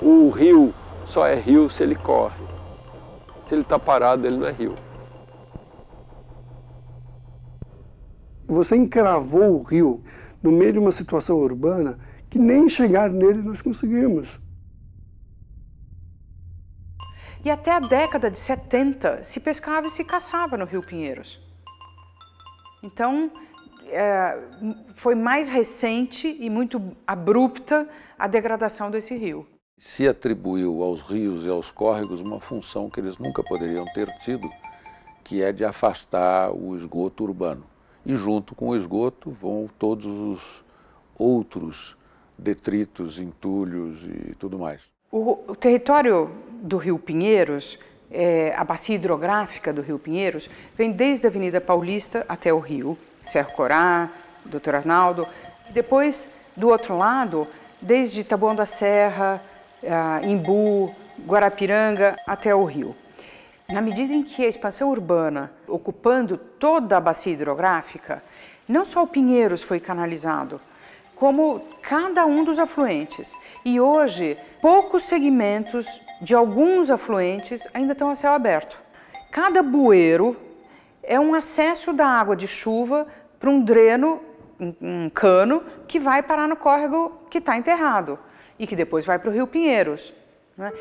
o rio só é rio se ele corre. Se ele está parado, ele não é rio. Você encravou o rio no meio de uma situação urbana que nem chegar nele nós conseguimos. E até a década de 70 se pescava e se caçava no Rio Pinheiros. Então, é, foi mais recente e muito abrupta a degradação desse rio. Se atribuiu aos rios e aos córregos uma função que eles nunca poderiam ter tido, que é de afastar o esgoto urbano. E junto com o esgoto vão todos os outros detritos, entulhos e tudo mais. O, o território do Rio Pinheiros, é, a bacia hidrográfica do Rio Pinheiros, vem desde a Avenida Paulista até o rio, Serra Corá, Doutor Arnaldo. Depois, do outro lado, desde Taboão da Serra, Imbu, Guarapiranga até o rio. Na medida em que a expansão urbana, ocupando toda a bacia hidrográfica, não só o Pinheiros foi canalizado, como cada um dos afluentes. E hoje, poucos segmentos de alguns afluentes ainda estão a céu aberto. Cada bueiro é um acesso da água de chuva para um dreno, um cano, que vai parar no córrego que está enterrado e que depois vai para o Rio Pinheiros. Né?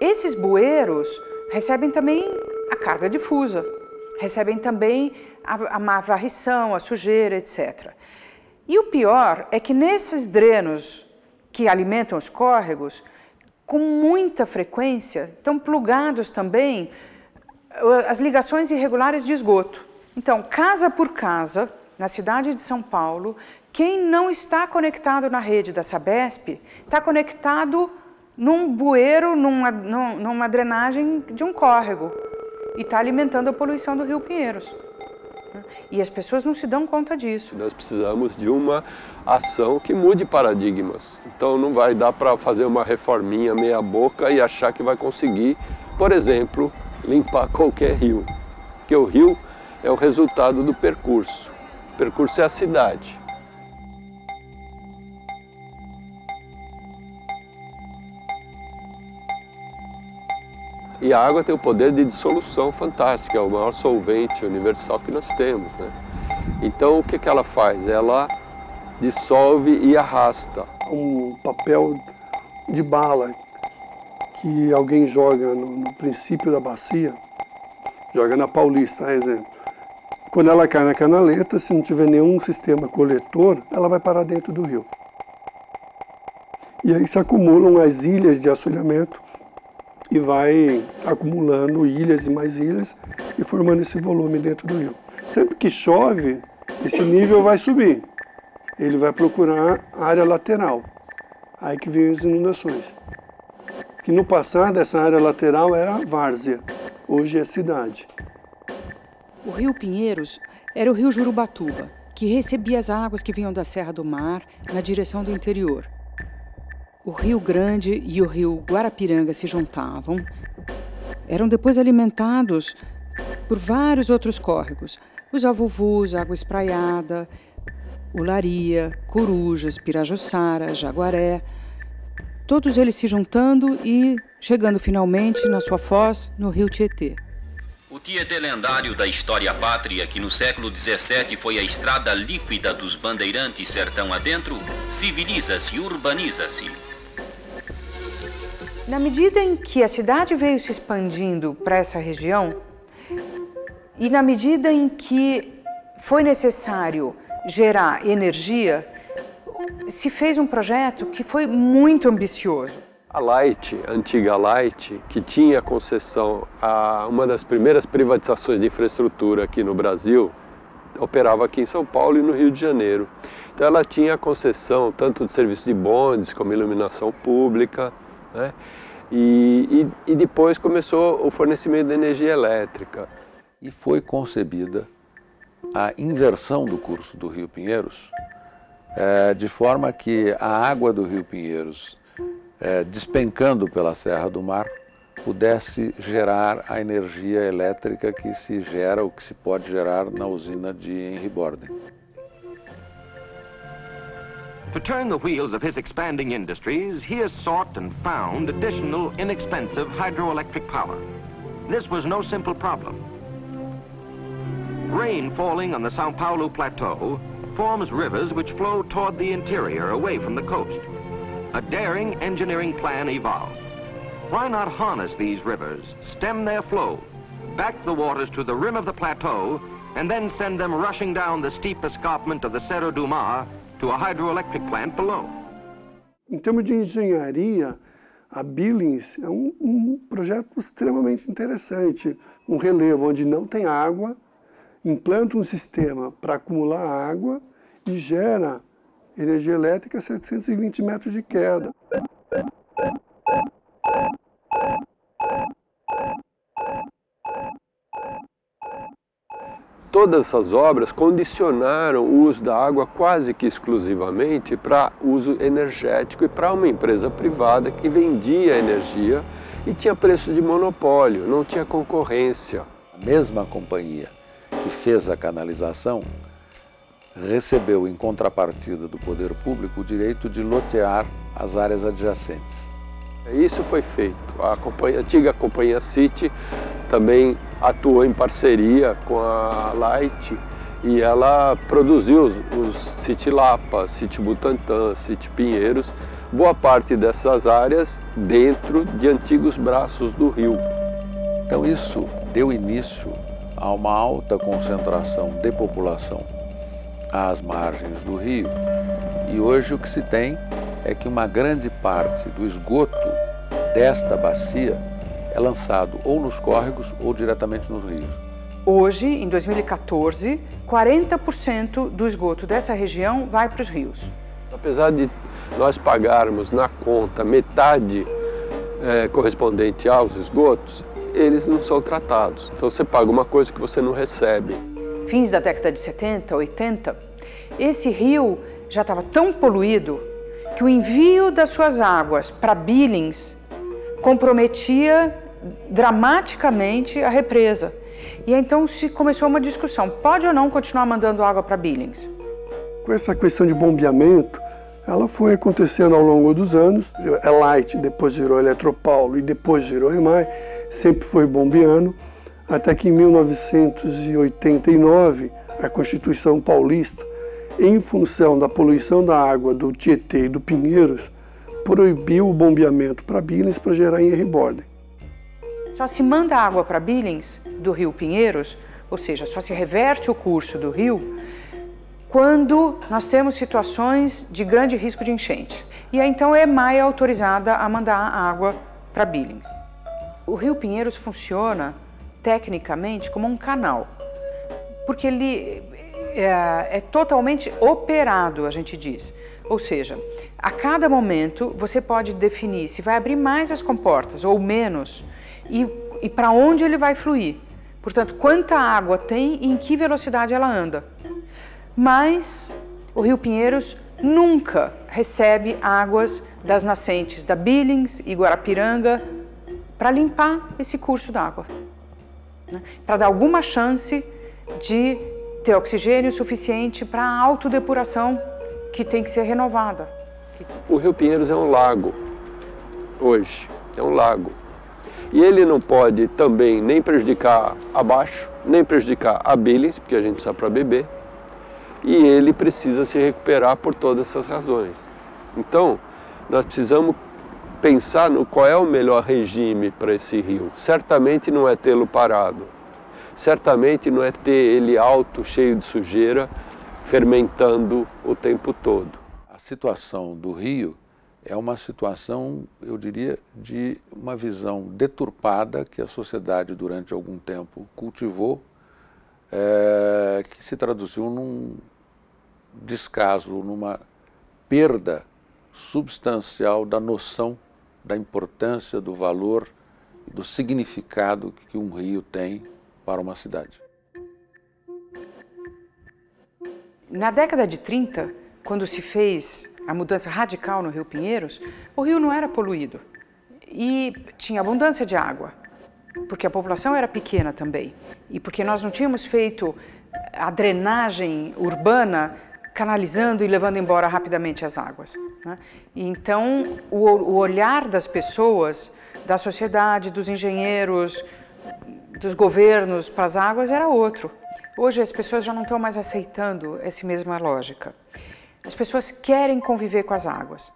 Esses bueiros recebem também a carga difusa, recebem também a, a má varrição, a sujeira, etc. E o pior é que nesses drenos que alimentam os córregos, com muita frequência, estão plugados também as ligações irregulares de esgoto. Então, casa por casa, na cidade de São Paulo, quem não está conectado na rede da Sabesp está conectado num bueiro, numa, numa drenagem de um córrego e está alimentando a poluição do Rio Pinheiros. E as pessoas não se dão conta disso. Nós precisamos de uma ação que mude paradigmas. Então não vai dar para fazer uma reforminha meia boca e achar que vai conseguir, por exemplo, limpar qualquer rio. Porque o rio é o resultado do percurso. O percurso é a cidade. E a água tem o poder de dissolução fantástico, é o maior solvente universal que nós temos. Né? Então o que, que ela faz? Ela dissolve e arrasta. Um papel de bala que alguém joga no, no princípio da bacia, joga na Paulista, exemplo. Quando ela cai na canaleta, se não tiver nenhum sistema coletor, ela vai parar dentro do rio. E aí se acumulam as ilhas de assoreamento e vai acumulando ilhas e mais ilhas e formando esse volume dentro do rio. Sempre que chove, esse nível vai subir. Ele vai procurar área lateral. Aí que vem as inundações que no passado essa área lateral era várzea, hoje é cidade. O rio Pinheiros era o rio Jurubatuba, que recebia as águas que vinham da Serra do Mar na direção do interior. O Rio Grande e o rio Guarapiranga se juntavam, eram depois alimentados por vários outros córregos, os Avuvus, Água Espraiada, Ularia, Corujas, Pirajussara, Jaguaré, todos eles se juntando e chegando finalmente na sua foz no rio Tietê. O Tietê lendário da história pátria, que no século XVII foi a estrada líquida dos bandeirantes sertão adentro, civiliza-se, urbaniza-se. Na medida em que a cidade veio se expandindo para essa região, e na medida em que foi necessário gerar energia, se fez um projeto que foi muito ambicioso. A Light, a antiga Light, que tinha concessão a uma das primeiras privatizações de infraestrutura aqui no Brasil, operava aqui em São Paulo e no Rio de Janeiro. Então ela tinha concessão tanto de serviço de bondes como iluminação pública, né? E, e, e depois começou o fornecimento de energia elétrica. E foi concebida a inversão do curso do Rio Pinheiros é, de forma que a água do Rio Pinheiros, é, despencando pela Serra do Mar, pudesse gerar a energia elétrica que se gera, ou que se pode gerar na usina de Henry Borden. To turn the wheels of his expanding industries, he has sought and found additional inexpensive hydroelectric power. This was no simple problem. Rain falling on the Sao Paulo plateau forms rivers which flow toward the interior away from the coast. A daring engineering plan evolved. Why not harness these rivers, stem their flow, back the waters to the rim of the plateau, and then send them rushing down the steep escarpment of the Cerro do Mar to a hydroelectric plant below? Em termos de engenharia, a Billings é um, um projeto extremamente interessante. Um relevo onde não tem água, implanta um sistema para acumular água e gera energia elétrica a 720 metros de queda. Todas essas obras condicionaram o uso da água quase que exclusivamente para uso energético e para uma empresa privada que vendia energia e tinha preço de monopólio, não tinha concorrência. A mesma companhia que fez a canalização recebeu em contrapartida do poder público o direito de lotear as áreas adjacentes. Isso foi feito. A, companhia, a antiga companhia City também atuou em parceria com a Light e ela produziu os, os City Lapa, City Butantã, City Pinheiros, boa parte dessas áreas dentro de antigos braços do rio. Então isso deu início a uma alta concentração de população às margens do rio. E hoje o que se tem é que uma grande parte do esgoto desta bacia é lançado ou nos córregos ou diretamente nos rios. Hoje, em 2014, 40% do esgoto dessa região vai para os rios. Apesar de nós pagarmos na conta metade é, correspondente aos esgotos, eles não são tratados. Então você paga uma coisa que você não recebe. Fins da década de 70, 80, esse rio já estava tão poluído que o envio das suas águas para Billings comprometia dramaticamente a represa. E então se começou uma discussão: pode ou não continuar mandando água para Billings? Com essa questão de bombeamento, ela foi acontecendo ao longo dos anos. É Light, depois girou Eletropaulo e depois girou EMAI, sempre foi bombeando, até que em 1989 a Constituição Paulista, em função da poluição da água do Tietê e do Pinheiros, proibiu o bombeamento para Billings para gerar em. Só se manda água para Billings do rio Pinheiros, ou seja, só se reverte o curso do rio, quando nós temos situações de grande risco de enchente. E aí então é autorizada a mandar água para Billings. O rio Pinheiros funciona tecnicamente como um canal, porque ele é, é totalmente operado, a gente diz. Ou seja, a cada momento você pode definir se vai abrir mais as comportas ou menos e, e para onde ele vai fluir. Portanto, quanta água tem e em que velocidade ela anda. Mas o Rio Pinheiros nunca recebe águas das nascentes da Billings e Guarapiranga para limpar esse curso d'água, né? para dar alguma chance de ter oxigênio suficiente para a autodepuração que tem que ser renovada. O Rio Pinheiros é um lago, hoje, é um lago. E ele não pode também nem prejudicar abaixo, nem prejudicar a porque a gente precisa para beber, e ele precisa se recuperar por todas essas razões. Então, nós precisamos pensar no qual é o melhor regime para esse rio. Certamente não é tê-lo parado, certamente não é ter ele alto, cheio de sujeira, fermentando o tempo todo. A situação do rio é uma situação, eu diria, de uma visão deturpada que a sociedade durante algum tempo cultivou, é, que se traduziu num descaso, numa perda substancial da noção da importância, do valor, do significado que um rio tem para uma cidade. Na década de 30, quando se fez a mudança radical no Rio Pinheiros, o rio não era poluído e tinha abundância de água, porque a população era pequena também e porque nós não tínhamos feito a drenagem urbana canalizando e levando embora rapidamente as águas. Né? então, o, o olhar das pessoas, da sociedade, dos engenheiros, dos governos para as águas era outro. Hoje as pessoas já não estão mais aceitando essa mesma lógica. As pessoas querem conviver com as águas.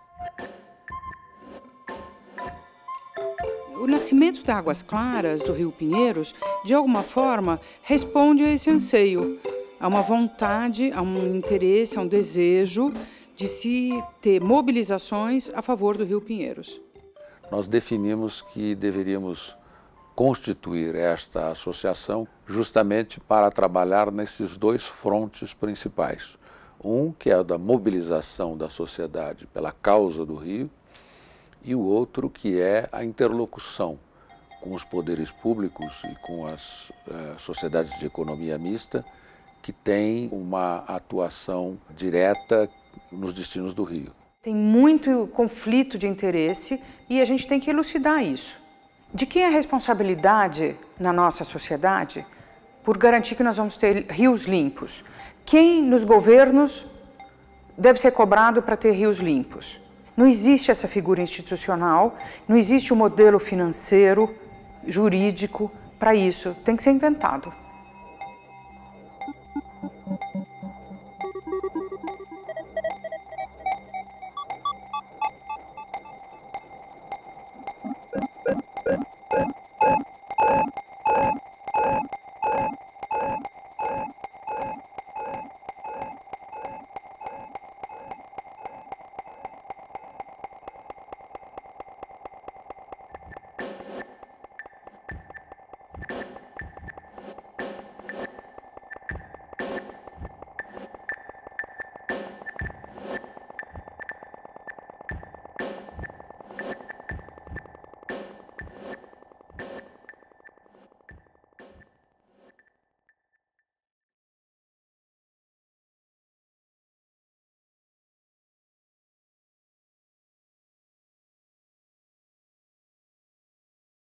O nascimento das Águas Claras do Rio Pinheiros, de alguma forma, responde a esse anseio, a uma vontade, a um interesse, a um desejo de se ter mobilizações a favor do Rio Pinheiros. Nós definimos que deveríamos constituir esta associação justamente para trabalhar nesses dois frontes principais. Um que é o da mobilização da sociedade pela causa do Rio e o outro que é a interlocução com os poderes públicos e com as eh, sociedades de economia mista que têm uma atuação direta nos destinos do Rio. Tem muito conflito de interesse e a gente tem que elucidar isso. De quem é a responsabilidade na nossa sociedade por garantir que nós vamos ter rios limpos? Quem nos governos deve ser cobrado para ter rios limpos? Não existe essa figura institucional, não existe um modelo financeiro, jurídico para isso. Tem que ser inventado.